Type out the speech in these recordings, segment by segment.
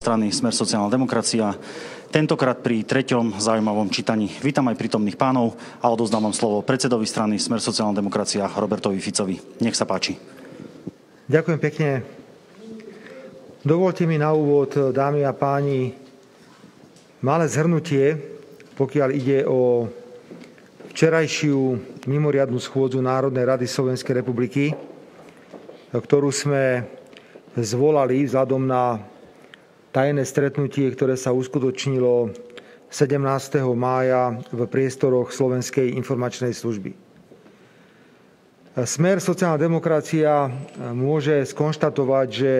strany Smer sociálna demokracia. Tentokrát pri treťom zaujímavom čítaní. Vítam aj prítomných pánov a odozdávam slovo predsedovi strany Smer sociálna demokracia Robertovi Ficovi. Nech sa páči. Ďakujem pekne. Dovolte mi na úvod, dámy a páni, malé zhrnutie, pokiaľ ide o včerajšiu mimoriadnú schôdzu Národnej rady Slovenskej republiky, ktorú sme zvolali vzhľadom na tajné stretnutie, ktoré sa uskutočnilo 17. mája v priestoroch Slovenskej informačnej služby. Smer sociálna demokracia môže skonštatovať, že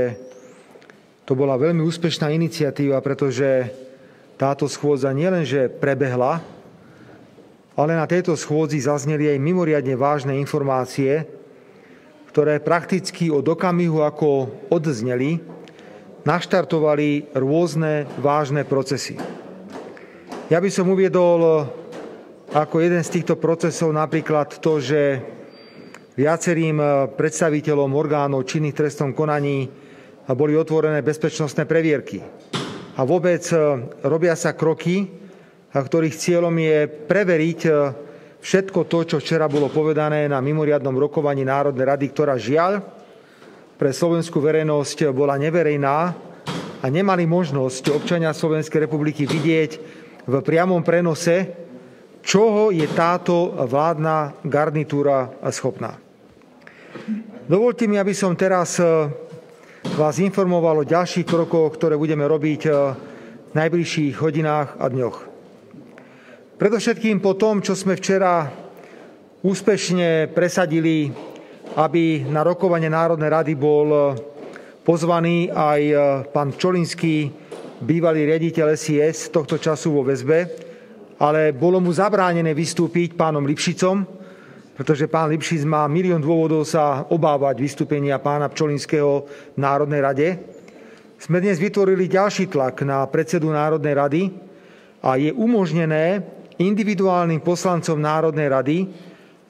to bola veľmi úspešná iniciatíva, pretože táto schôdza nielenže prebehla, ale na tejto schôdzi zazneli aj mimoriadne vážne informácie, ktoré prakticky od okamihu, ako odzneli, naštartovali rôzne vážne procesy. Ja by som uviedol ako jeden z týchto procesov napríklad to, že viacerým predstaviteľom orgánov činných trestnom konaní boli otvorené bezpečnostné previerky. A vôbec robia sa kroky, ktorých cieľom je preveriť všetko to, čo včera bolo povedané na mimoriadnom rokovaní Národnej rady, ktorá žiaľ pre slovenskú verejnosť bola neverejná a nemali možnosť občania Slovenskej republiky vidieť v priamom prenose, čoho je táto vládna garnitúra schopná. Dovolte mi, aby som teraz eh, vás informoval o ďalších krokoch, ktoré budeme robiť eh, v najbližších hodinách a dňoch. Predovšetkým po tom, čo sme včera úspešne presadili aby na rokovanie Národnej rady bol e, pozvaný aj e, pán Čolinský, bývalý riaditeľ SIS, tohto času vo väzbe, ale bolo mu zabránené vystúpiť pánom Lipšicom, pretože pán Lipšic má milión dôvodov sa obávať vystúpenia pána Pčolinského v Národnej rade. Sme dnes vytvorili ďalší tlak na predsedu Národnej rady a je umožnené individuálnym poslancom Národnej rady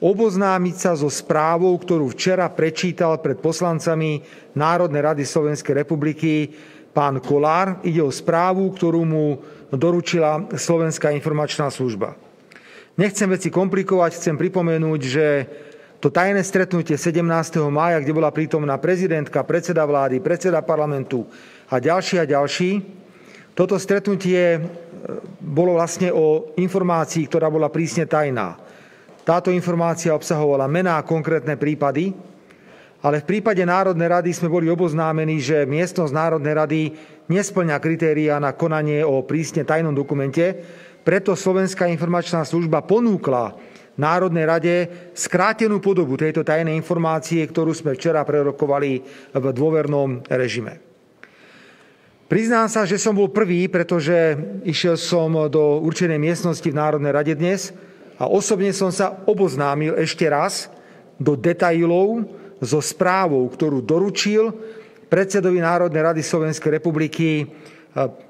oboznámiť sa so správou, ktorú včera prečítal pred poslancami Národnej rady Slovenskej republiky pán Kolár. Ide o správu, ktorú mu doručila Slovenská informačná služba. Nechcem veci komplikovať, chcem pripomenúť, že to tajné stretnutie 17. mája, kde bola prítomná prezidentka, predseda vlády, predseda parlamentu a ďalší a ďalší, toto stretnutie e, bolo vlastne o informácii, ktorá bola prísne tajná. Táto informácia obsahovala mená a konkrétne prípady, ale v prípade Národnej rady sme boli oboznámení, že miestnosť Národnej rady nesplňa kritéria na konanie o prísne tajnom dokumente, preto Slovenská informačná služba ponúkla Národnej rade skrátenú podobu tejto tajnej informácie, ktorú sme včera prerokovali v dôvernom režime. Priznám sa, že som bol prvý, pretože išiel som do určenej miestnosti v Národnej rade dnes – a osobne som sa oboznámil ešte raz do detajlov so správou, ktorú doručil predsedovi Národnej rady Slovenskej republiky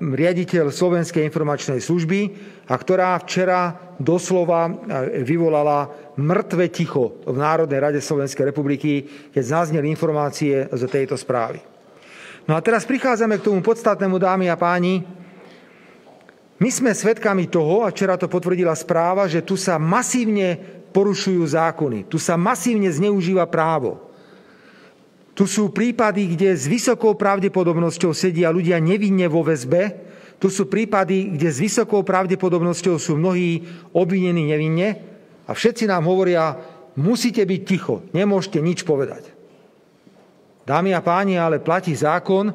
riaditeľ Slovenskej informačnej služby a ktorá včera doslova vyvolala mŕtve ticho v Národnej rade Slovenskej republiky, keď zazneli informácie z tejto správy. No a teraz prichádzame k tomu podstatnému, dámy a páni, my sme svedkami toho, a včera to potvrdila správa, že tu sa masívne porušujú zákony, tu sa masívne zneužíva právo. Tu sú prípady, kde s vysokou pravdepodobnosťou sedia ľudia nevinne vo väzbe, tu sú prípady, kde s vysokou pravdepodobnosťou sú mnohí obvinení nevinne a všetci nám hovoria, musíte byť ticho, nemôžete nič povedať. Dámy a páni, ale platí zákon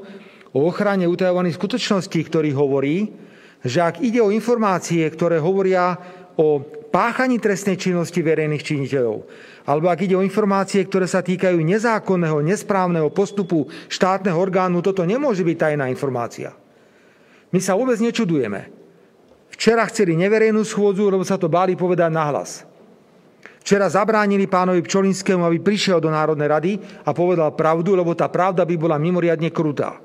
o ochrane utajovaných skutočností, ktorý hovorí, že ak ide o informácie, ktoré hovoria o páchaní trestnej činnosti verejných činiteľov, alebo ak ide o informácie, ktoré sa týkajú nezákonného, nesprávneho postupu štátneho orgánu, toto nemôže byť tajná informácia. My sa vôbec nečudujeme. Včera chceli neverejnú schôdzu, lebo sa to báli povedať nahlas. Včera zabránili pánovi Pčolinskému, aby prišiel do Národnej rady a povedal pravdu, lebo tá pravda by bola mimoriadne krutá.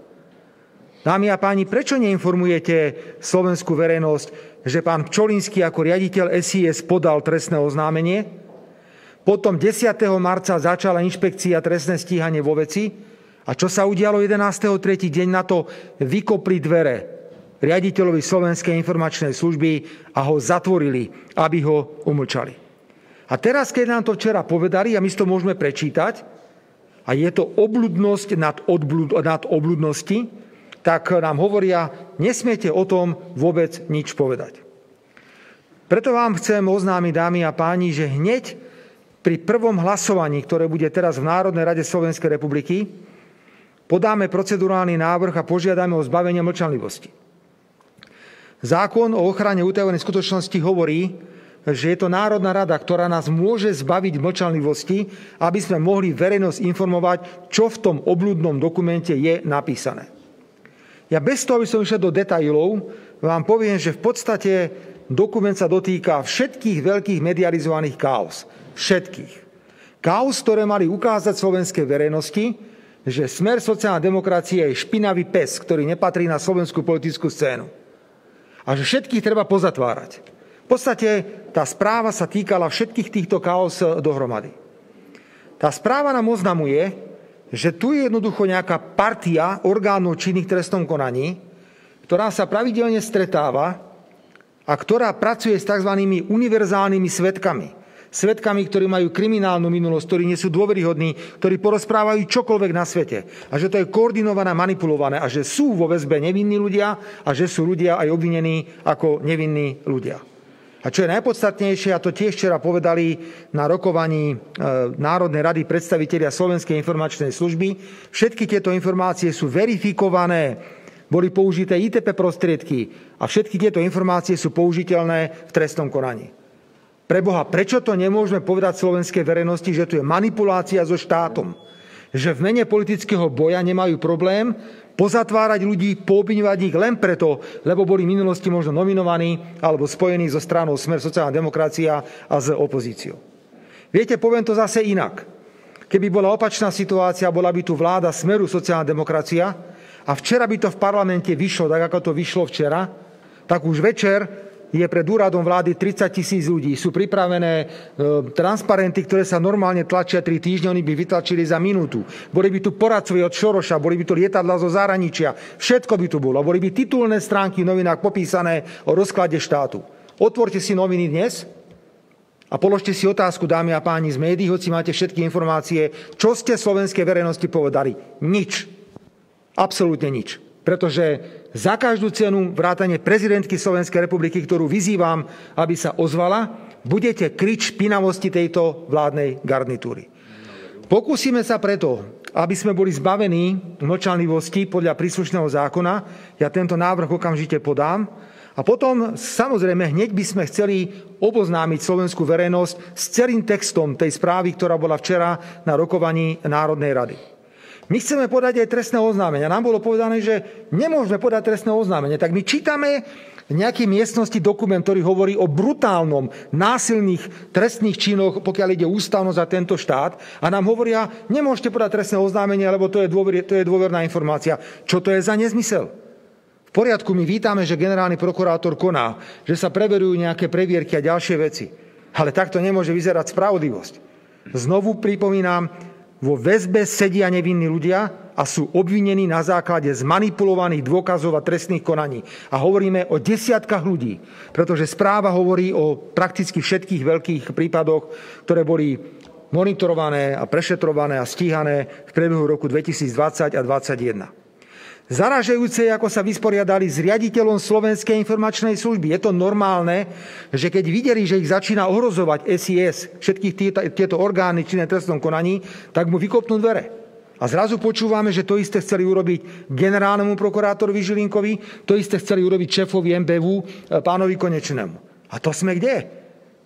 Dámy a páni, prečo neinformujete slovenskú verejnosť, že pán Pčolinský ako riaditeľ SIS podal trestné oznámenie? Potom 10. marca začala inšpekcia trestné stíhanie vo veci A čo sa udialo 11.3. deň na to, vykopli dvere riaditeľovi Slovenskej informačnej služby a ho zatvorili, aby ho umlčali. A teraz, keď nám to včera povedali, a my to môžeme prečítať, a je to obludnosť nad, odblud, nad obludnosti, tak nám hovoria, nesmiete o tom vôbec nič povedať. Preto vám chcem oznámiť, dámy a páni, že hneď pri prvom hlasovaní, ktoré bude teraz v Národnej rade Slovenskej republiky, podáme procedurálny návrh a požiadame o zbavenie mlčanlivosti. Zákon o ochrane utajovanej skutočnosti hovorí, že je to Národná rada, ktorá nás môže zbaviť mlčanlivosti, aby sme mohli verejnosť informovať, čo v tom obludnom dokumente je napísané. Ja bez toho, aby som išiel do detajlov, vám poviem, že v podstate dokument sa dotýka všetkých veľkých medializovaných kaos. Všetkých. Kaos, ktoré mali ukázať slovenskej verejnosti, že smer sociálna demokracia je špinavý pes, ktorý nepatrí na slovenskú politickú scénu. A že všetkých treba pozatvárať. V podstate tá správa sa týkala všetkých týchto chaos dohromady. Tá správa nám oznamuje, že tu je jednoducho nejaká partia orgánov činných trestnom konaní, ktorá sa pravidelne stretáva a ktorá pracuje s tzv. univerzálnymi svetkami svetkami, ktorí majú kriminálnu minulosť, ktorí nie sú dôveryhodní, ktorí porozprávajú čokoľvek na svete. A že to je koordinované, manipulované a že sú vo väzbe nevinní ľudia a že sú ľudia aj obvinení ako nevinní ľudia. A čo je najpodstatnejšie, a to tiež včera povedali na rokovaní e, Národnej rady predstavitelia Slovenskej informačnej služby, všetky tieto informácie sú verifikované, boli použité ITP prostriedky a všetky tieto informácie sú použiteľné v trestnom konaní. Preboha, prečo to nemôžeme povedať slovenskej verejnosti, že tu je manipulácia so štátom? Že v mene politického boja nemajú problém pozatvárať ľudí, poobviňovať ich len preto, lebo boli v minulosti možno nominovaní alebo spojení so stranou Smer sociálna demokracia a s opozíciou. Viete, poviem to zase inak. Keby bola opačná situácia, bola by tu vláda Smeru sociálna demokracia a včera by to v parlamente vyšlo, tak ako to vyšlo včera, tak už večer je pred úradom vlády 30 tisíc ľudí. Sú pripravené e, transparenty, ktoré sa normálne tlačia 3 týždne, oni by vytlačili za minútu. Boli by tu poradcovia od Šoroša, boli by tu lietadla zo zahraničia. Všetko by tu bolo. Boli by titulné stránky v novinách popísané o rozklade štátu. Otvorte si noviny dnes a položte si otázku, dámy a páni z médií, hoci máte všetky informácie, čo ste slovenskej verejnosti povedali. Nič. Absolútne nič. Pretože za každú cenu vrátane prezidentky Slovenskej republiky, ktorú vyzývam, aby sa ozvala, budete kryť špinavosti tejto vládnej garnitúry. Pokúsime sa preto, aby sme boli zbavení mlčanlivosti podľa príslušného zákona. Ja tento návrh okamžite podám. A potom, samozrejme, hneď by sme chceli oboznámiť slovenskú verejnosť s celým textom tej správy, ktorá bola včera na rokovaní Národnej rady. My chceme podať aj trestné oznámenia. Nám bolo povedané, že nemôžeme podať trestné oznámenie. Tak my čítame v nejakej miestnosti dokument, ktorý hovorí o brutálnom, násilných trestných činoch, pokiaľ ide ústavnosť za tento štát. A nám hovoria, nemôžete podať trestné oznámenie, lebo to je, dôver, to je dôverná informácia. Čo to je za nezmysel? V poriadku, my vítame, že generálny prokurátor koná, že sa preverujú nejaké previerky a ďalšie veci. Ale takto nemôže vyzerať spravodlivosť. Znovu pripomínam, vo väzbe sedia nevinní ľudia a sú obvinení na základe zmanipulovaných dôkazov a trestných konaní. A hovoríme o desiatkách ľudí, pretože správa hovorí o prakticky všetkých veľkých prípadoch, ktoré boli monitorované a prešetrované a stíhané v priebehu roku 2020 a 2021. Zaražajúce ako sa vysporiadali s riaditeľom Slovenskej informačnej služby. Je to normálne, že keď videli, že ich začína ohrozovať SIS, všetkých tieto, tieto orgány činné trestnom konaní, tak mu vykopnú dvere. A zrazu počúvame, že to isté chceli urobiť generálnemu prokurátorovi Žilinkovi, to isté chceli urobiť šéfovi MBV, e, pánovi Konečnému. A to sme kde?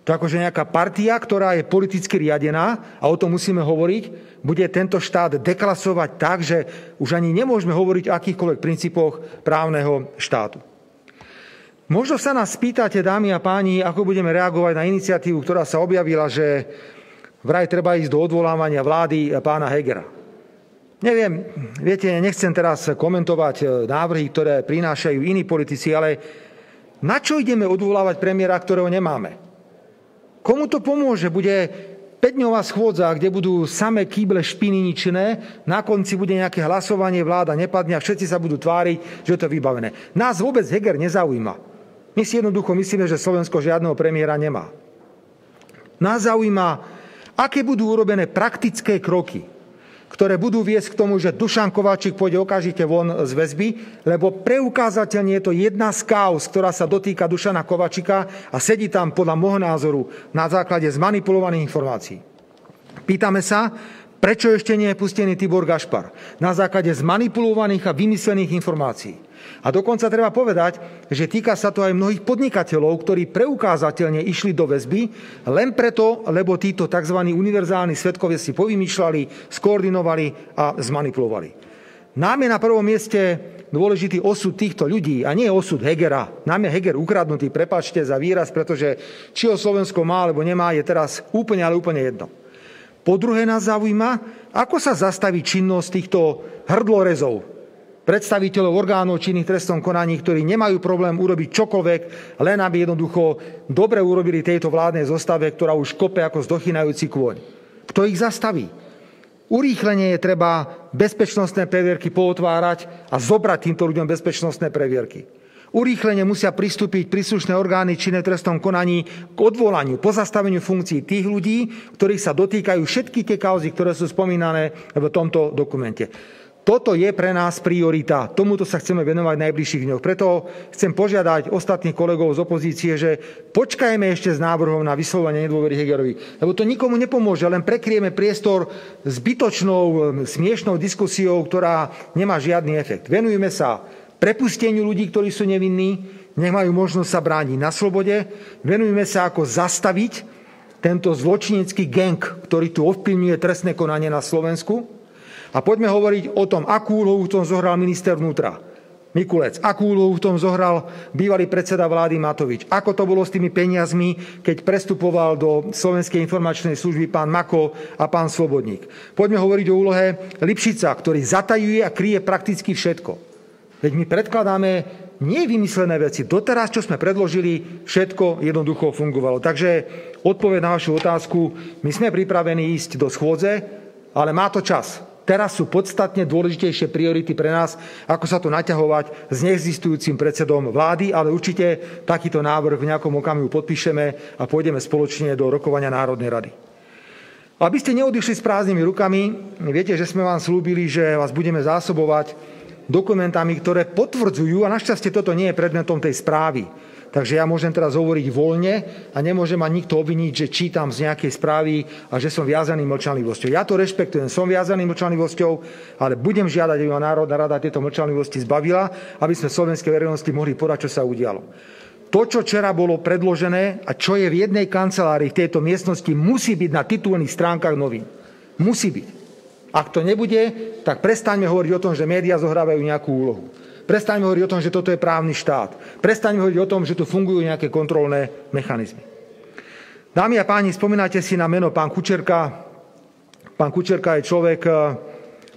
To akože nejaká partia, ktorá je politicky riadená, a o tom musíme hovoriť, bude tento štát deklasovať tak, že už ani nemôžeme hovoriť o akýchkoľvek princípoch právneho štátu. Možno sa nás spýtate, dámy a páni, ako budeme reagovať na iniciatívu, ktorá sa objavila, že vraj treba ísť do odvolávania vlády pána Hegera. Neviem, viete, nechcem teraz komentovať návrhy, ktoré prinášajú iní politici, ale na čo ideme odvolávať premiéra, ktorého nemáme? Komu to pomôže? Bude 5-dňová schôdza, kde budú samé kýble špiny ničené, na konci bude nejaké hlasovanie, vláda nepadne a všetci sa budú tváriť, že je to vybavené. Nás vôbec Heger nezaujíma. My si jednoducho myslíme, že Slovensko žiadneho premiéra nemá. Nás zaujíma, aké budú urobené praktické kroky, ktoré budú viesť k tomu, že Dušan Kováčik pôjde okamžite von z väzby, lebo preukázateľne je to jedna z kauz, ktorá sa dotýka Dušana Kovačika a sedí tam podľa môjho názoru na základe zmanipulovaných informácií. Pýtame sa, prečo ešte nie je pustený Tibor Gašpar na základe zmanipulovaných a vymyslených informácií. A dokonca treba povedať, že týka sa to aj mnohých podnikateľov, ktorí preukázateľne išli do väzby len preto, lebo títo tzv. univerzálni svetkovia si povymýšľali, skoordinovali a zmanipulovali. Nám je na prvom mieste dôležitý osud týchto ľudí a nie osud Hegera. Nám je Heger ukradnutý, prepačte za výraz, pretože či ho Slovensko má alebo nemá, je teraz úplne, ale úplne jedno. Po druhé nás zaujíma, ako sa zastaví činnosť týchto hrdlorezov, predstaviteľov orgánov činných trestom konaní, ktorí nemajú problém urobiť čokoľvek, len aby jednoducho dobre urobili tejto vládnej zostave, ktorá už kope ako zdochynajúci kôň. Kto ich zastaví? Urýchlenie je treba bezpečnostné previerky pootvárať a zobrať týmto ľuďom bezpečnostné previerky. Urýchlenie musia pristúpiť príslušné orgány činné trestom konaní k odvolaniu, pozastaveniu funkcií tých ľudí, ktorých sa dotýkajú všetky tie kauzy, ktoré sú spomínané v tomto dokumente. Toto je pre nás priorita. Tomuto sa chceme venovať v najbližších dňoch. Preto chcem požiadať ostatných kolegov z opozície, že počkajme ešte s návrhom na vyslovenie nedôvery Hegerovi. Lebo to nikomu nepomôže, len prekrieme priestor zbytočnou, smiešnou diskusiou, ktorá nemá žiadny efekt. Venujeme sa prepusteniu ľudí, ktorí sú nevinní, nech majú možnosť sa brániť na slobode. Venujeme sa, ako zastaviť tento zločinecký gang, ktorý tu ovplyvňuje trestné konanie na Slovensku a poďme hovoriť o tom, akú úlohu v tom zohral minister vnútra. Mikulec, akú úlohu v tom zohral bývalý predseda vlády Matovič. Ako to bolo s tými peniazmi, keď prestupoval do Slovenskej informačnej služby pán Mako a pán Slobodník. Poďme hovoriť o úlohe Lipšica, ktorý zatajuje a kryje prakticky všetko. Veď my predkladáme nie vymyslené veci. Doteraz, čo sme predložili, všetko jednoducho fungovalo. Takže odpoveď na vašu otázku. My sme pripravení ísť do schôdze, ale má to čas. Teraz sú podstatne dôležitejšie priority pre nás, ako sa tu naťahovať s neexistujúcim predsedom vlády, ale určite takýto návrh v nejakom okamihu podpíšeme a pôjdeme spoločne do rokovania Národnej rady. Aby ste neodišli s prázdnymi rukami, viete, že sme vám slúbili, že vás budeme zásobovať dokumentami, ktoré potvrdzujú, a našťastie toto nie je predmetom tej správy, Takže ja môžem teraz hovoriť voľne a nemôže ma nikto obviniť, že čítam z nejakej správy a že som viazaný mlčanlivosťou. Ja to rešpektujem, som viazaný mlčanlivosťou, ale budem žiadať, aby ma Národná rada tieto mlčanlivosti zbavila, aby sme slovenskej verejnosti mohli podať, čo sa udialo. To, čo včera bolo predložené a čo je v jednej kancelárii v tejto miestnosti, musí byť na titulných stránkach novín. Musí byť. Ak to nebude, tak prestaňme hovoriť o tom, že médiá zohrávajú nejakú úlohu. Prestaňme hovoriť o tom, že toto je právny štát. Prestaňme hovoriť o tom, že tu fungujú nejaké kontrolné mechanizmy. Dámy a páni, spomínate si na meno pán Kučerka. Pán Kučerka je človek, e,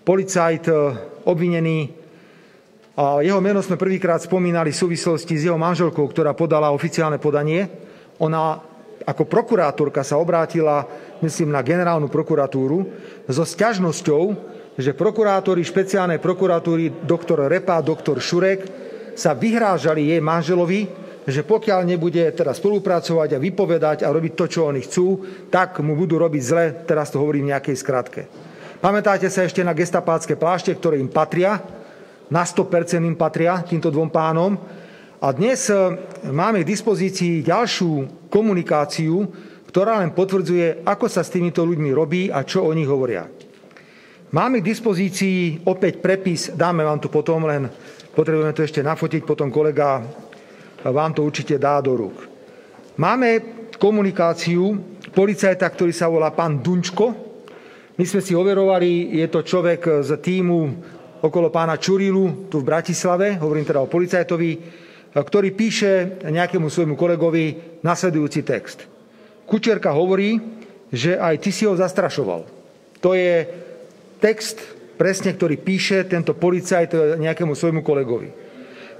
policajt, e, obvinený. A jeho meno sme prvýkrát spomínali v súvislosti s jeho manželkou, ktorá podala oficiálne podanie. Ona ako prokurátorka sa obrátila, myslím, na generálnu prokuratúru so sťažnosťou, že prokurátori špeciálnej prokuratúry doktor Repa a doktor Šurek sa vyhrážali jej manželovi, že pokiaľ nebude teraz spolupracovať a vypovedať a robiť to, čo oni chcú, tak mu budú robiť zle, teraz to hovorím v nejakej skratke. Pamätáte sa ešte na gestapácké plášte, ktoré im patria, na 100% im patria týmto dvom pánom. A dnes e, máme k dispozícii ďalšiu komunikáciu, ktorá len potvrdzuje, ako sa s týmito ľuďmi robí a čo oni hovoria. Máme k dispozícii opäť prepis, dáme vám to potom, len potrebujeme to ešte nafotiť, potom kolega vám to určite dá do rúk. Máme komunikáciu policajta, ktorý sa volá pán Dunčko. My sme si overovali, je to človek z týmu okolo pána Čurilu tu v Bratislave, hovorím teda o policajtovi, ktorý píše nejakému svojmu kolegovi nasledujúci text. Kučerka hovorí, že aj ty si ho zastrašoval. To je text, presne, ktorý píše tento policajt nejakému svojmu kolegovi.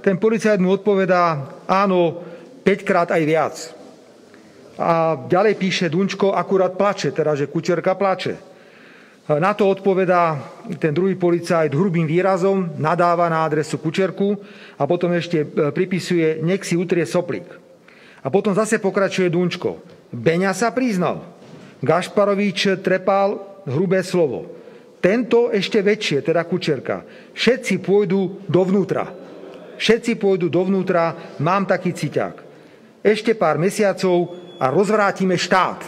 Ten policajt mu odpovedá, áno, 5 krát aj viac. A ďalej píše Dunčko, akurát plače, teda, že Kučerka plače. Na to odpovedá ten druhý policajt hrubým výrazom, nadáva na adresu Kučerku a potom ešte pripisuje, nech si utrie soplík. A potom zase pokračuje Dunčko. Beňa sa priznal. Gašparovič trepal hrubé slovo. Tento ešte väčšie, teda Kučerka. Všetci pôjdu dovnútra. Všetci pôjdu dovnútra, mám taký ciťák. Ešte pár mesiacov a rozvrátime štát.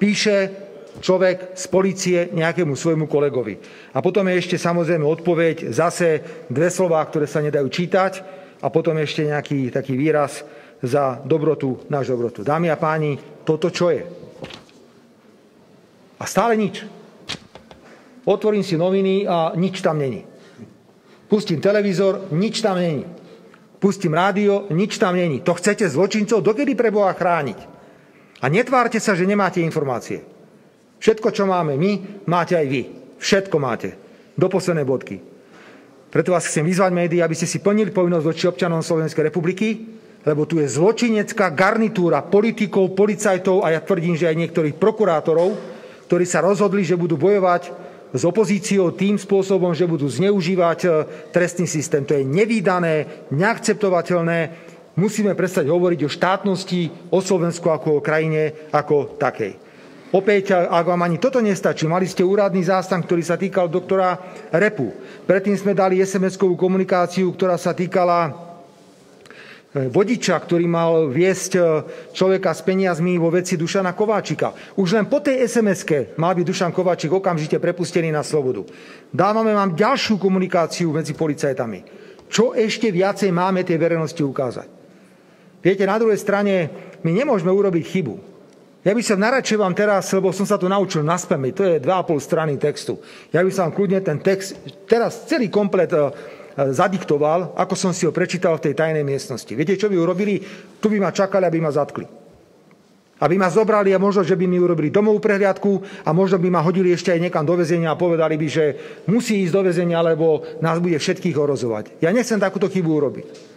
Píše človek z policie nejakému svojmu kolegovi. A potom je ešte samozrejme odpoveď, zase dve slová, ktoré sa nedajú čítať a potom ešte nejaký taký výraz za dobrotu, náš dobrotu. Dámy a páni, toto čo je? A stále nič. Otvorím si noviny a nič tam není. Pustím televízor, nič tam není. Pustím rádio, nič tam není. To chcete zločincov dokedy pre Boha chrániť? A netvárte sa, že nemáte informácie. Všetko, čo máme my, máte aj vy. Všetko máte. Do poslednej bodky. Preto vás chcem vyzvať médií, aby ste si plnili povinnosť voči občanom Slovenskej republiky, lebo tu je zločinecká garnitúra politikov, policajtov a ja tvrdím, že aj niektorých prokurátorov, ktorí sa rozhodli, že budú bojovať s opozíciou tým spôsobom, že budú zneužívať e, trestný systém. To je nevýdané, neakceptovateľné. Musíme prestať hovoriť o štátnosti, o Slovensku ako o krajine ako takej. Opäť, ak vám ani toto nestačí, mali ste úradný zástav, ktorý sa týkal doktora Repu. Predtým sme dali SMS-kovú komunikáciu, ktorá sa týkala vodiča, ktorý mal viesť e, človeka s peniazmi vo veci Dušana Kováčika. Už len po tej sms mal byť Dušan Kováčik okamžite prepustený na slobodu. Dávame vám ďalšiu komunikáciu medzi policajtami. Čo ešte viacej máme tej verejnosti ukázať? Viete, na druhej strane my nemôžeme urobiť chybu. Ja by som naradšej vám teraz, lebo som sa to naučil na spameť, to je 2,5 strany textu. Ja by som kľudne ten text, teraz celý komplet e, zadiktoval, ako som si ho prečítal v tej tajnej miestnosti. Viete, čo by urobili? Tu by ma čakali, aby ma zatkli. Aby ma zobrali a možno, že by mi urobili domovú prehliadku a možno by ma hodili ešte aj niekam do väzenia a povedali by, že musí ísť do väzenia, lebo nás bude všetkých orozovať. Ja nechcem takúto chybu urobiť.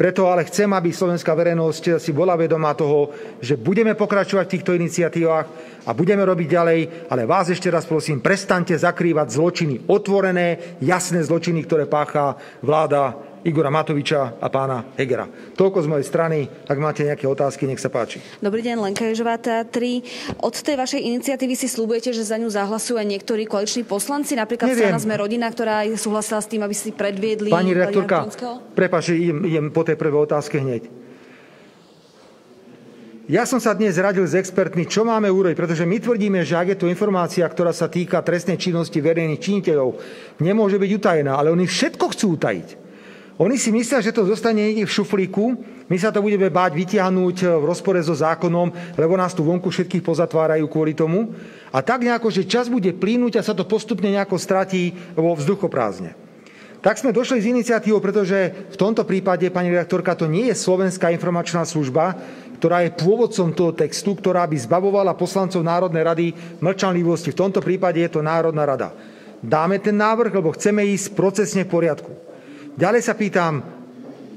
Preto ale chcem, aby slovenská verejnosť si bola vedomá toho, že budeme pokračovať v týchto iniciatívach a budeme robiť ďalej, ale vás ešte raz prosím, prestante zakrývať zločiny, otvorené, jasné zločiny, ktoré pácha vláda Igora Matoviča a pána Hegera. Toľko z mojej strany. Ak máte nejaké otázky, nech sa páči. Dobrý deň, Lenka Ježová, teatri. Od tej vašej iniciatívy si slúbujete, že za ňu zahlasujú aj niektorí koaliční poslanci, napríklad Neviem. strana Sme rodina, ktorá súhlasila s tým, aby si predviedli... Pani redaktorka, prepáč, idem, idem po tej prvej otázke hneď. Ja som sa dnes radil s expertmi, čo máme urobiť, pretože my tvrdíme, že ak je to informácia, ktorá sa týka trestnej činnosti verejných činiteľov, nemôže byť utajená, ale oni všetko chcú utajiť. Oni si myslia, že to zostane niekde v šuflíku, my sa to budeme báť vytiahnuť eh, v rozpore so zákonom, lebo nás tu vonku všetkých pozatvárajú kvôli tomu. A tak nejako, že čas bude plínuť a sa to postupne nejako stratí vo vzduchoprázdne. Tak sme došli z iniciatívou, pretože v tomto prípade, pani redaktorka, to nie je Slovenská informačná služba, ktorá je pôvodcom toho textu, ktorá by zbavovala poslancov Národnej rady mlčanlivosti. V tomto prípade je to Národná rada. Dáme ten návrh, lebo chceme ísť procesne v poriadku. Ďalej sa pýtam,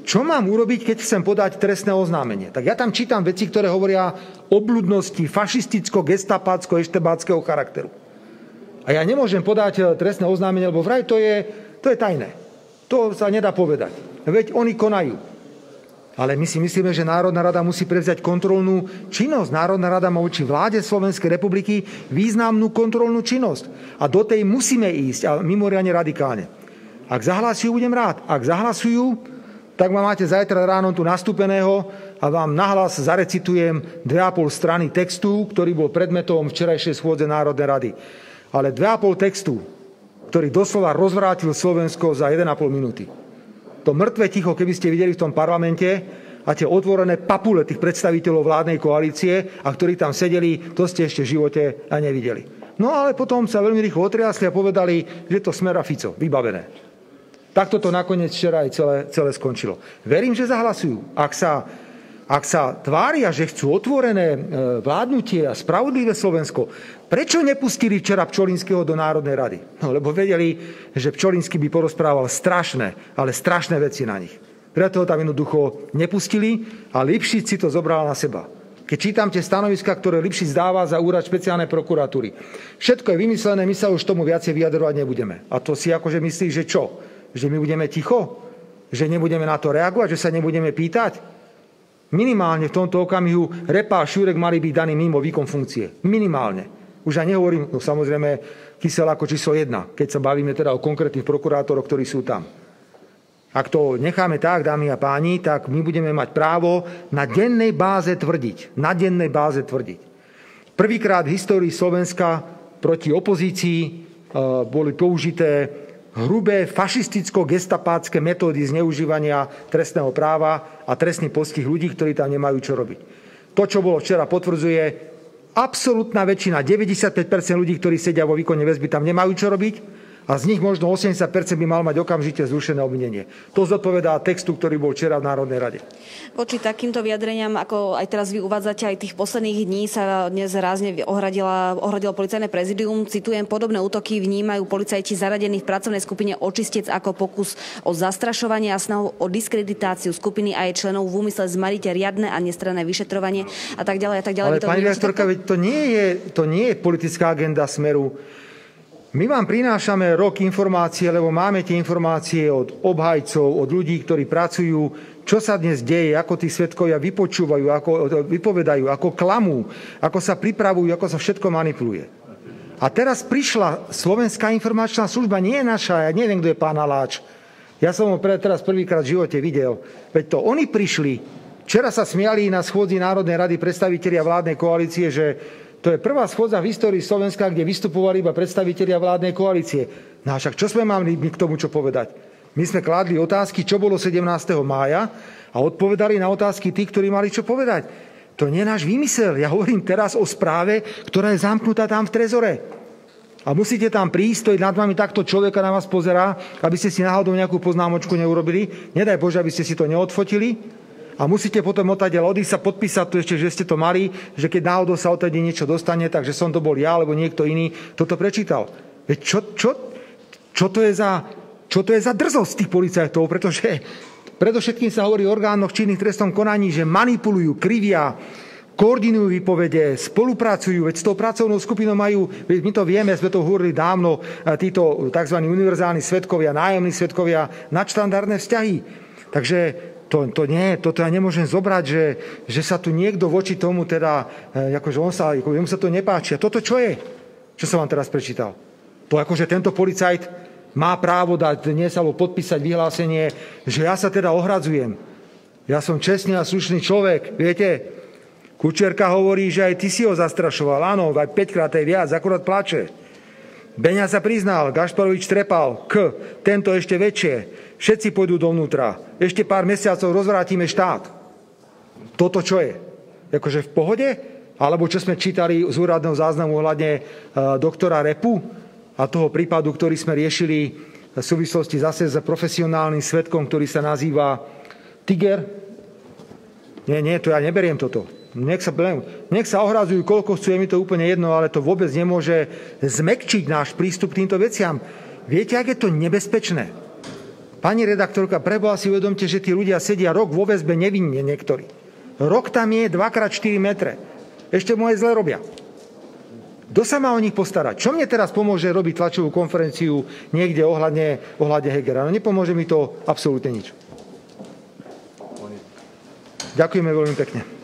čo mám urobiť, keď chcem podať trestné oznámenie? Tak ja tam čítam veci, ktoré hovoria o bludnosti fašisticko-gestapácko-eštebáckého charakteru. A ja nemôžem podať eh, trestné oznámenie, lebo vraj to je, to je tajné. To sa nedá povedať. Veď oni konajú. Ale my si myslíme, že Národná rada musí prevziať kontrolnú činnosť. Národná rada má voči vláde Slovenskej republiky významnú kontrolnú činnosť. A do tej musíme ísť, a mimoriadne radikálne. Ak zahlasujú, budem rád. Ak zahlasujú, tak ma máte zajtra ráno tu nastúpeného a vám nahlas zarecitujem 2,5 strany textu, ktorý bol predmetom včerajšej schôdze Národnej rady. Ale 2,5 textu, ktorý doslova rozvrátil Slovensko za 1,5 minúty. To mŕtve ticho, keby ste videli v tom parlamente, a tie otvorené papule tých predstaviteľov vládnej koalície a ktorí tam sedeli, to ste ešte v živote nevideli. No ale potom sa veľmi rýchlo otriasli a povedali, že to smera Fico, vybavené. Takto to nakoniec včera aj celé, celé skončilo. Verím, že zahlasujú. Ak sa, ak sa tvária, že chcú otvorené e, vládnutie a spravodlivé Slovensko, prečo nepustili včera Pčolinského do Národnej rady? No, lebo vedeli, že Pčolinský by porozprával strašné, ale strašné veci na nich. Preto ho tam jednoducho nepustili a Lipšic si to zobral na seba. Keď čítam tie stanoviska, ktoré Lipšic dáva za úrad špeciálnej prokuratúry. Všetko je vymyslené, my sa už tomu viacej vyjadrovať nebudeme. A to si akože myslí, že čo? Že my budeme ticho? Že nebudeme na to reagovať? Že sa nebudeme pýtať? Minimálne v tomto okamihu Repa a Šurek mali byť daní mimo výkon funkcie. Minimálne. Už aj nehovorím, no samozrejme, kysel ako číslo jedna, keď sa bavíme teda o konkrétnych prokurátoroch, ktorí sú tam. Ak to necháme tak, dámy a páni, tak my budeme mať právo na dennej báze tvrdiť. Na dennej báze tvrdiť. Prvýkrát v histórii Slovenska proti opozícii e, boli použité hrubé fašisticko-gestapácké metódy zneužívania trestného práva a trestný postih ľudí, ktorí tam nemajú čo robiť. To, čo bolo včera, potvrdzuje absolútna väčšina, 95% ľudí, ktorí sedia vo výkone väzby, tam nemajú čo robiť a z nich možno 80% by mal mať okamžite zrušené obvinenie. To zodpovedá textu, ktorý bol včera v Národnej rade. Voči takýmto vyjadreniam, ako aj teraz vy uvádzate, aj tých posledných dní sa dnes rázne ohradila, ohradilo policajné prezidium. Citujem, podobné útoky vnímajú policajti zaradení v pracovnej skupine očistec ako pokus o zastrašovanie a snahu o diskreditáciu skupiny a jej členov v úmysle zmariť riadne a nestranné vyšetrovanie a tak ďalej a tak ďalej. Ale pani rektorka, to nie, je, to nie je politická agenda Smeru my vám prinášame rok informácie, lebo máme tie informácie od obhajcov, od ľudí, ktorí pracujú, čo sa dnes deje, ako tí svetkovia vypočúvajú, ako vypovedajú, ako klamú, ako sa pripravujú, ako sa všetko manipuluje. A teraz prišla Slovenská informačná služba, nie je naša, ja neviem, kto je pán Aláč. Ja som ho teraz prvýkrát v živote videl. Veď to oni prišli. Včera sa smiali na schôdzi Národnej rady predstavitelia vládnej koalície, že to je prvá schôdza v histórii Slovenska, kde vystupovali iba predstavitelia vládnej koalície. No a však čo sme mali k tomu čo povedať? My sme kládli otázky, čo bolo 17. mája a odpovedali na otázky tých, ktorí mali čo povedať. To nie je náš výmysel. Ja hovorím teraz o správe, ktorá je zamknutá tam v trezore. A musíte tam prísť, stojiť nad vami takto človeka na vás pozerá, aby ste si náhodou nejakú poznámočku neurobili. Nedaj Bože, aby ste si to neodfotili a musíte potom odtiaľ odísť sa podpísať tu ešte, že ste to mali, že keď náhodou sa odtiaľ niečo dostane, takže som to bol ja alebo niekto iný, toto prečítal. Veď čo, čo, čo, to je za, čo to je za drzosť tých policajtov, pretože predovšetkým sa hovorí o orgánoch činných trestom konaní, že manipulujú, krivia, koordinujú výpovede, spolupracujú, veď s tou pracovnou skupinou majú, my to vieme, sme to hovorili dávno, títo tzv. univerzálni svetkovia, nájomní svetkovia, nadštandardné vzťahy. Takže to, to nie, toto ja nemôžem zobrať, že, že sa tu niekto voči tomu teda, akože on sa, ako, jemu sa to nepáči. A toto čo je? Čo som vám teraz prečítal? To akože tento policajt má právo dať dnes alebo podpísať vyhlásenie, že ja sa teda ohradzujem. Ja som čestný a slušný človek, viete? Kučerka hovorí, že aj ty si ho zastrašoval. Áno, aj 5 krát aj viac, akurát plače. Beňa sa priznal, Gašparovič trepal, k, tento ešte väčšie. Všetci pôjdu dovnútra. Ešte pár mesiacov rozvrátime štát. Toto čo je? Akože v pohode? Alebo čo sme čítali z úradného záznamu ohľadne e, doktora Repu a toho prípadu, ktorý sme riešili v súvislosti zase s profesionálnym svetkom, ktorý sa nazýva Tiger. Nie, nie, to ja neberiem toto. Nech sa, nech sa ohrazujú, koľko chcú, je mi to úplne jedno, ale to vôbec nemôže zmekčiť náš prístup k týmto veciam. Viete, ak je to nebezpečné? Pani redaktorka, preboha si uvedomte, že tí ľudia sedia rok vo väzbe nevinne niektorí. Rok tam je 2x4 metre. Ešte moje zle robia. Kto sa má o nich postarať? Čo mne teraz pomôže robiť tlačovú konferenciu niekde ohľadne, ohľadne Hegera? No nepomôže mi to absolútne nič. Ďakujeme veľmi pekne.